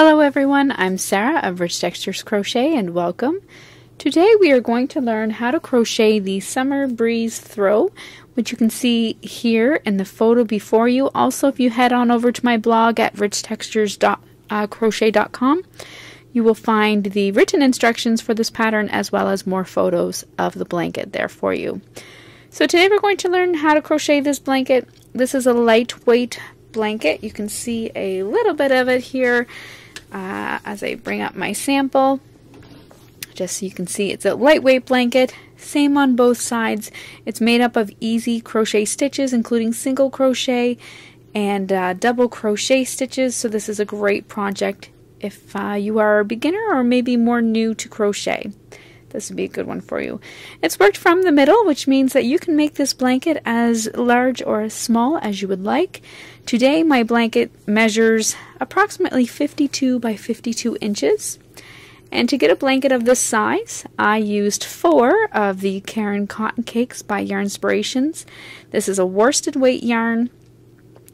Hello everyone, I'm Sarah of Rich Textures Crochet and welcome. Today we are going to learn how to crochet the Summer Breeze Throw, which you can see here in the photo before you. Also, if you head on over to my blog at richtexturescrochet.com, uh, you will find the written instructions for this pattern as well as more photos of the blanket there for you. So today we're going to learn how to crochet this blanket. This is a lightweight blanket. You can see a little bit of it here uh, as I bring up my sample. Just so you can see it's a lightweight blanket, same on both sides. It's made up of easy crochet stitches including single crochet and uh, double crochet stitches so this is a great project if uh, you are a beginner or maybe more new to crochet. This would be a good one for you. It's worked from the middle, which means that you can make this blanket as large or as small as you would like. Today, my blanket measures approximately 52 by 52 inches. And to get a blanket of this size, I used four of the Caron Cotton Cakes by Yarnspirations. This is a worsted weight yarn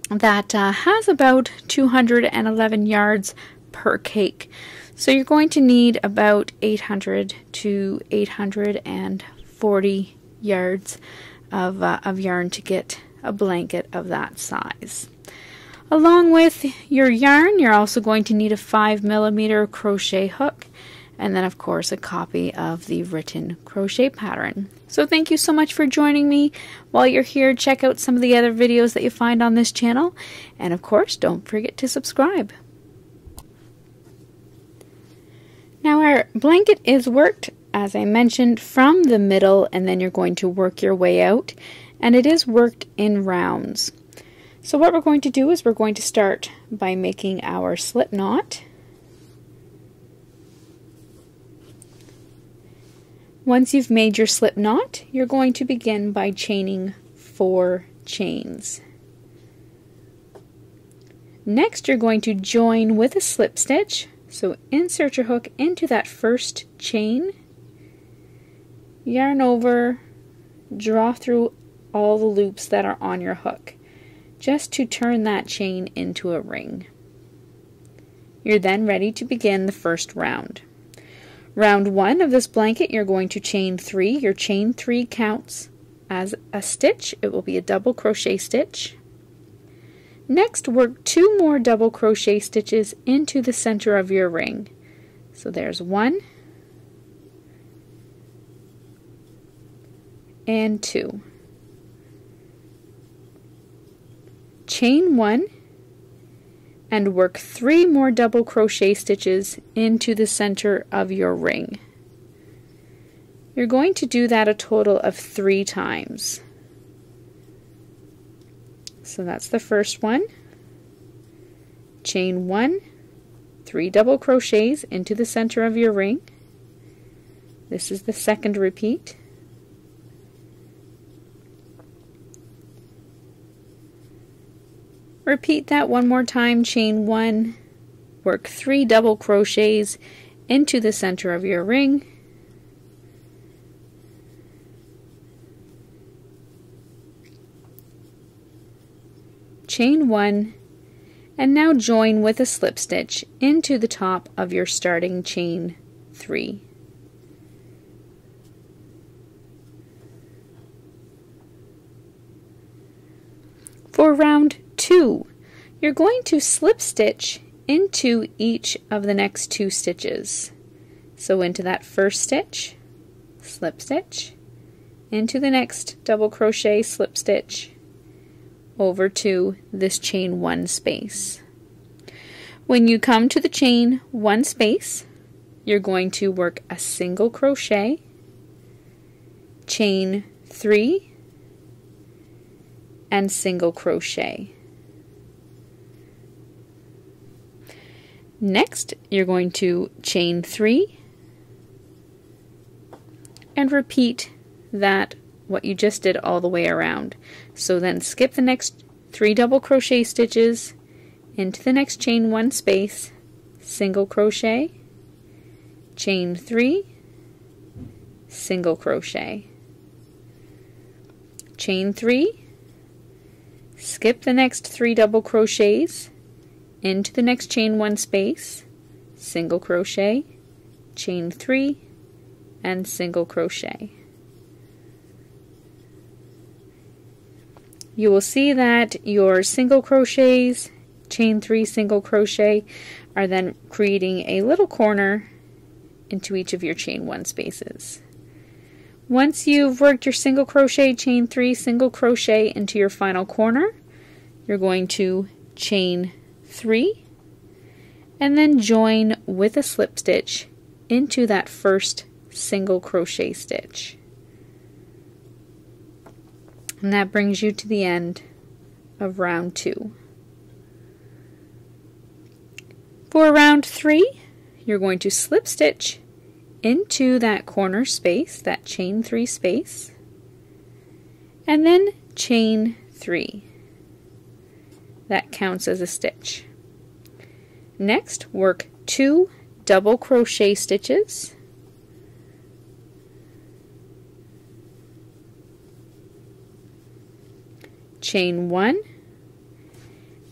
that uh, has about 211 yards per cake. So you're going to need about 800 to 840 yards of, uh, of yarn to get a blanket of that size. Along with your yarn, you're also going to need a 5 millimeter crochet hook and then of course a copy of the written crochet pattern. So thank you so much for joining me. While you're here, check out some of the other videos that you find on this channel and of course don't forget to subscribe. Now our blanket is worked, as I mentioned, from the middle and then you're going to work your way out. And it is worked in rounds. So what we're going to do is we're going to start by making our slip knot. Once you've made your slip knot, you're going to begin by chaining four chains. Next, you're going to join with a slip stitch so insert your hook into that first chain, yarn over, draw through all the loops that are on your hook, just to turn that chain into a ring. You're then ready to begin the first round. Round one of this blanket, you're going to chain three. Your chain three counts as a stitch. It will be a double crochet stitch. Next, work two more double crochet stitches into the center of your ring. So there's one and two. Chain one and work three more double crochet stitches into the center of your ring. You're going to do that a total of three times. So that's the first one. Chain one, three double crochets into the center of your ring. This is the second repeat. Repeat that one more time, chain one, work three double crochets into the center of your ring. chain one, and now join with a slip stitch into the top of your starting chain three. For round two, you're going to slip stitch into each of the next two stitches. So into that first stitch, slip stitch, into the next double crochet slip stitch, over to this chain one space. When you come to the chain one space, you're going to work a single crochet, chain three, and single crochet. Next, you're going to chain three and repeat that what you just did all the way around. So then skip the next three double crochet stitches into the next chain one space, single crochet, chain three, single crochet, chain three, skip the next three double crochets into the next chain one space, single crochet, chain 3, and single crochet. You will see that your single crochets, chain 3 single crochet, are then creating a little corner into each of your chain 1 spaces. Once you've worked your single crochet, chain 3 single crochet into your final corner, you're going to chain 3 and then join with a slip stitch into that first single crochet stitch. And that brings you to the end of round 2. For round 3, you're going to slip stitch into that corner space, that chain 3 space, and then chain 3. That counts as a stitch. Next, work two double crochet stitches. Chain one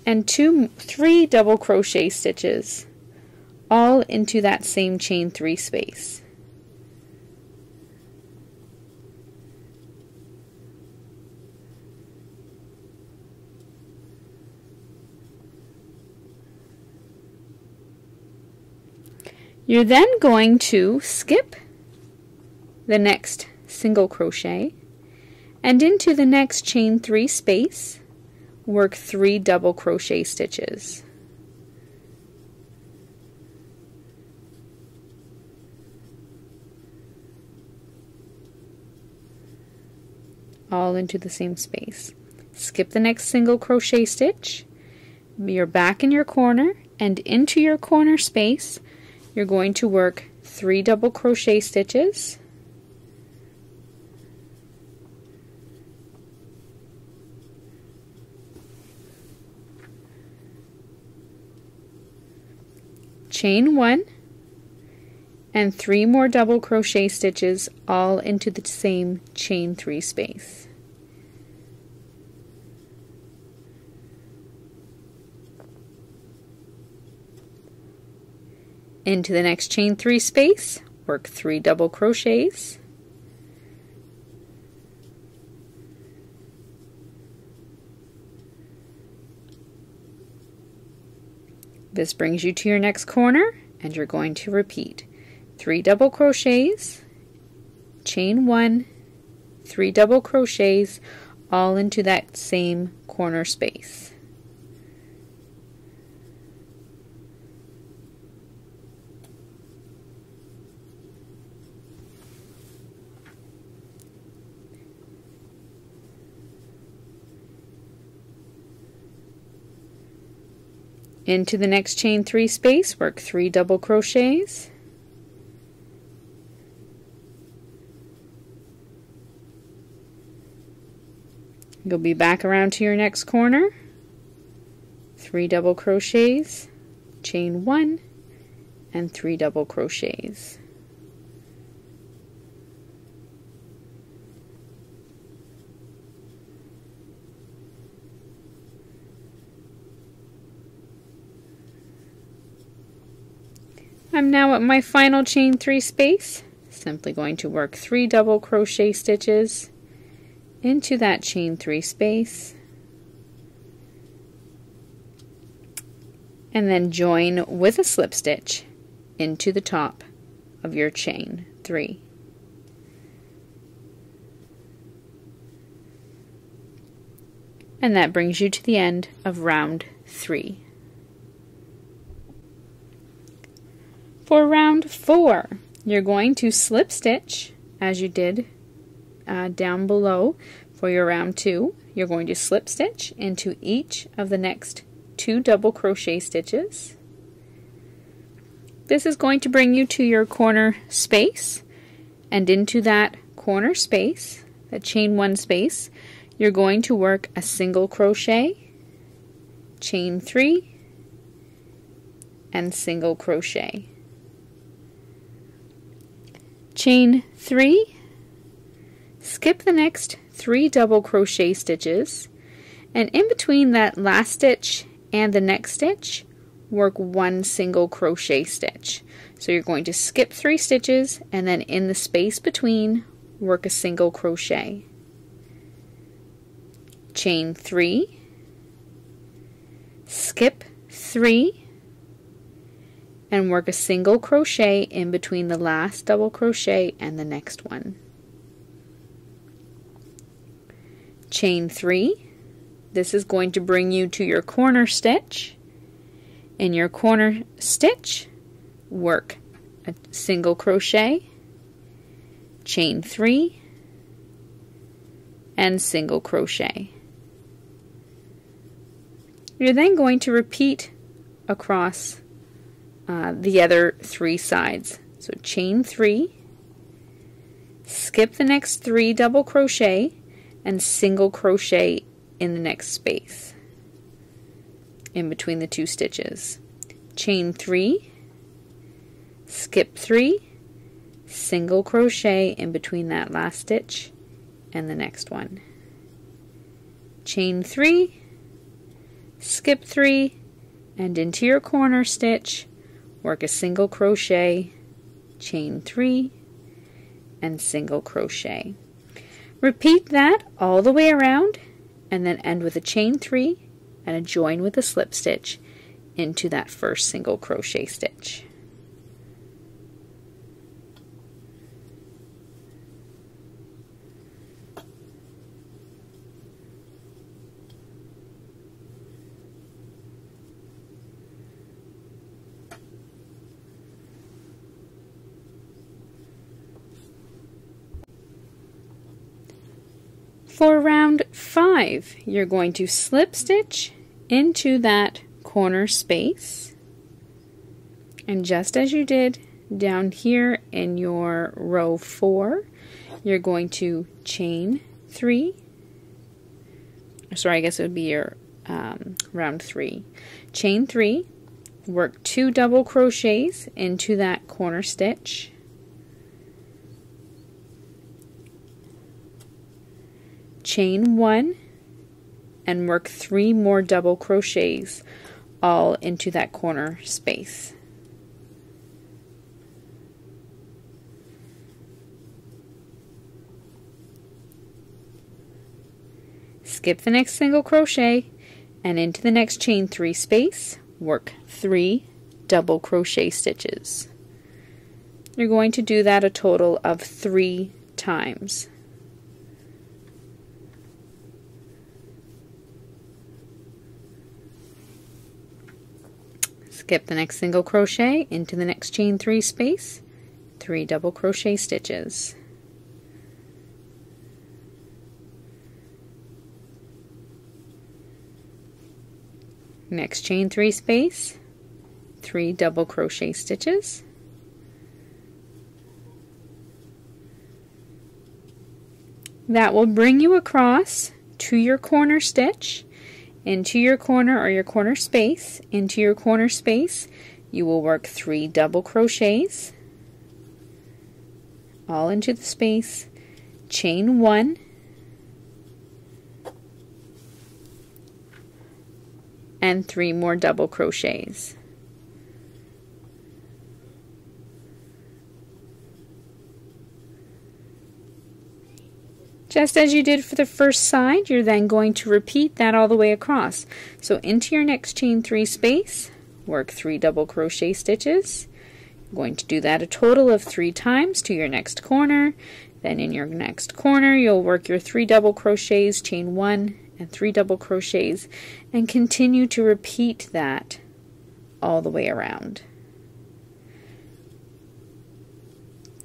and two, three double crochet stitches all into that same chain three space. You're then going to skip the next single crochet and into the next chain 3 space work 3 double crochet stitches. all into the same space. Skip the next single crochet stitch. You're back in your corner and into your corner space you're going to work three double crochet stitches chain one and three more double crochet stitches all into the same chain three space. Into the next chain three space. Work three double crochets. This brings you to your next corner and you're going to repeat. Three double crochets chain one three double crochets all into that same corner space into the next chain three space work three double crochets. You'll be back around to your next corner. Three double crochets chain one and three double crochets I'm now at my final chain 3 space. Simply going to work 3 double crochet stitches into that chain 3 space. And then join with a slip stitch into the top of your chain 3. And that brings you to the end of round 3. For round four, you're going to slip stitch as you did uh, down below for your round two. You're going to slip stitch into each of the next two double crochet stitches. This is going to bring you to your corner space and into that corner space, that chain one space, you're going to work a single crochet, chain three, and single crochet chain 3 skip the next 3 double crochet stitches and in between that last stitch and the next stitch work one single crochet stitch. So you're going to skip three stitches and then in the space between work a single crochet. Chain three, skip three, and work a single crochet in between the last double crochet and the next one. Chain three, this is going to bring you to your corner stitch. In your corner stitch, work a single crochet, chain three, and single crochet. You're then going to repeat across uh, the other three sides. So chain three, skip the next three double crochet, and single crochet in the next space in between the two stitches. Chain 3, skip 3, single crochet in between that last stitch and the next one. Chain 3, skip 3, and into your corner stitch, work a single crochet, chain 3, and single crochet. Repeat that all the way around and then end with a chain three and a join with a slip stitch into that first single crochet stitch. For round five, you're going to slip stitch into that corner space. And just as you did down here in your row four, you're going to chain three. Sorry, I guess it would be your um, round three. Chain three, work two double crochets into that corner stitch chain one and work three more double crochets all into that corner space. Skip the next single crochet and into the next chain three space, work three double crochet stitches. You're going to do that a total of three times. Skip the next single crochet into the next chain three space. Three double crochet stitches. Next chain three space. Three double crochet stitches. That will bring you across to your corner stitch into your corner or your corner space, into your corner space, you will work three double crochets. All into the space, chain one, and three more double crochets. Just as you did for the first side, you're then going to repeat that all the way across. So into your next chain three space, work three double crochet stitches. You're going to do that a total of three times to your next corner. Then in your next corner, you'll work your three double crochets, chain one and three double crochets, and continue to repeat that all the way around.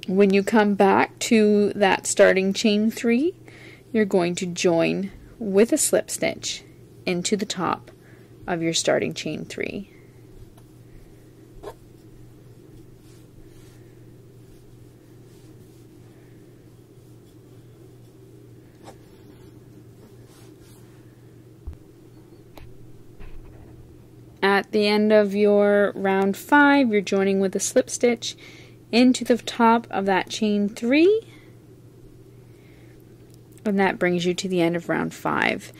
When you come back to that starting chain three, you're going to join with a slip stitch into the top of your starting chain three. At the end of your round five, you're joining with a slip stitch into the top of that chain three and that brings you to the end of round five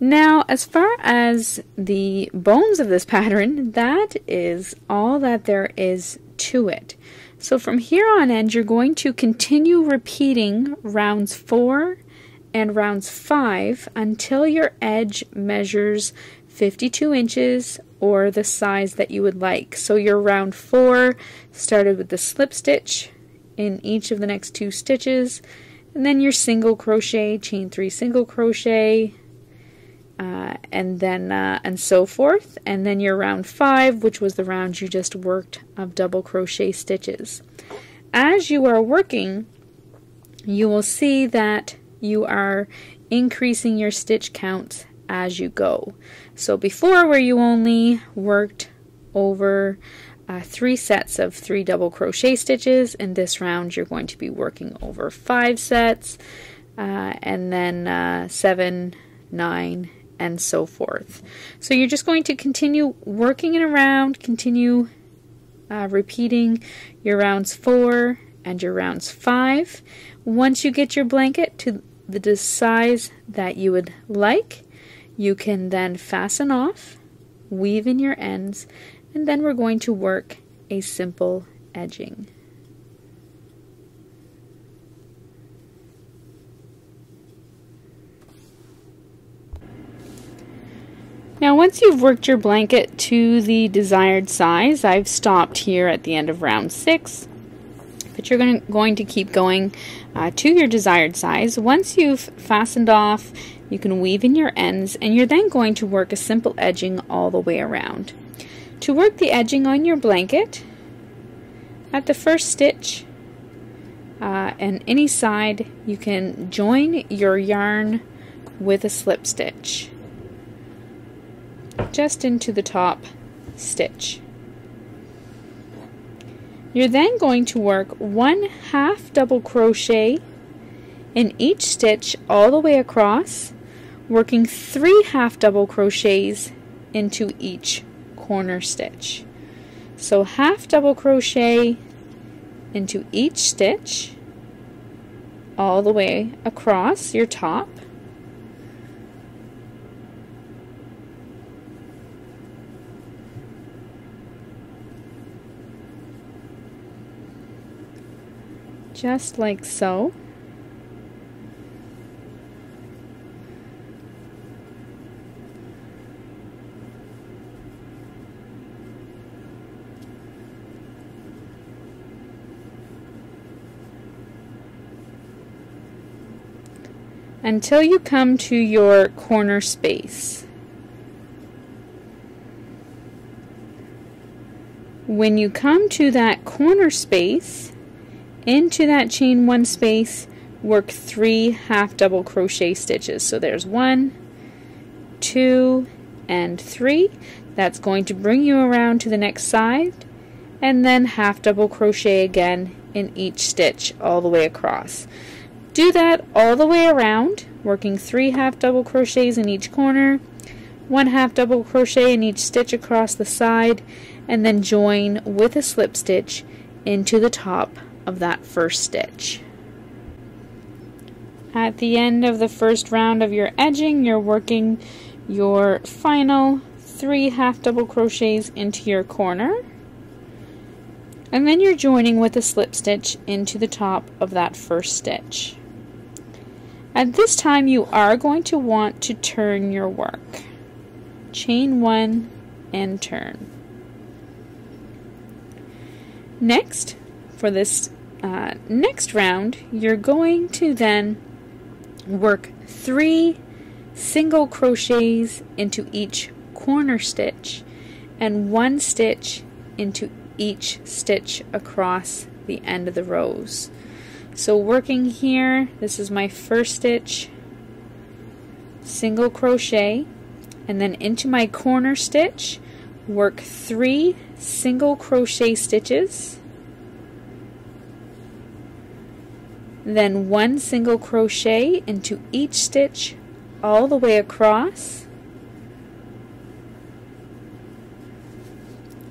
Now, as far as the bones of this pattern, that is all that there is to it. So from here on end, you're going to continue repeating rounds four and rounds five until your edge measures 52 inches or the size that you would like. So your round four started with the slip stitch in each of the next two stitches, and then your single crochet, chain three single crochet, uh, and then uh, and so forth. And then your round five which was the round you just worked of double crochet stitches. As you are working you will see that you are increasing your stitch counts as you go so before where you only worked over uh, three sets of three double crochet stitches in this round you're going to be working over five sets uh, and then uh, seven nine and so forth. So you're just going to continue working it around, continue uh, repeating your rounds four and your rounds five. Once you get your blanket to the size that you would like, you can then fasten off, weave in your ends, and then we're going to work a simple edging. Now once you've worked your blanket to the desired size, I've stopped here at the end of round 6, but you're going to, going to keep going uh, to your desired size. Once you've fastened off, you can weave in your ends and you're then going to work a simple edging all the way around. To work the edging on your blanket, at the first stitch uh, and any side, you can join your yarn with a slip stitch just into the top stitch. You're then going to work one half double crochet in each stitch all the way across, working three half double crochets into each corner stitch. So half double crochet into each stitch all the way across your top just like so. until you come to your corner space. When you come to that corner space, into that chain one space work three half double crochet stitches. So there's one two and three. That's going to bring you around to the next side and then half double crochet again in each stitch all the way across. Do that all the way around working three half double crochets in each corner one half double crochet in each stitch across the side and then join with a slip stitch into the top of that first stitch. At the end of the first round of your edging, you're working your final three half double crochets into your corner and then you're joining with a slip stitch into the top of that first stitch. At this time you are going to want to turn your work. Chain one and turn. Next, for this uh, next round, you're going to then work three single crochets into each corner stitch and one stitch into each stitch across the end of the rows. So working here, this is my first stitch, single crochet, and then into my corner stitch, work three single crochet stitches, then one single crochet into each stitch all the way across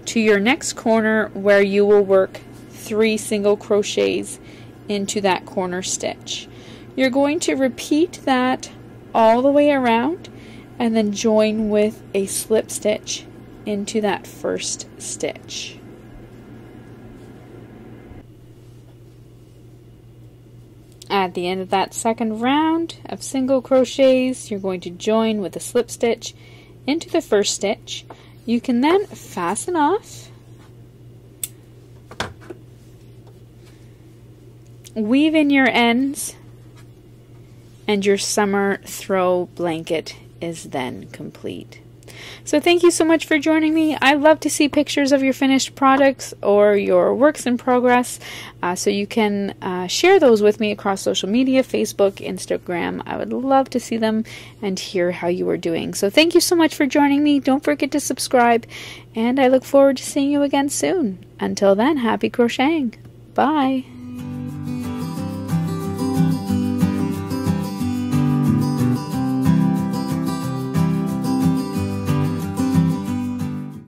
to your next corner where you will work three single crochets into that corner stitch. You're going to repeat that all the way around and then join with a slip stitch into that first stitch. At the end of that second round of single crochets, you're going to join with a slip stitch into the first stitch. You can then fasten off, weave in your ends, and your summer throw blanket is then complete. So thank you so much for joining me. I love to see pictures of your finished products or your works in progress. Uh, so you can uh, share those with me across social media, Facebook, Instagram. I would love to see them and hear how you are doing. So thank you so much for joining me. Don't forget to subscribe and I look forward to seeing you again soon. Until then, happy crocheting. Bye.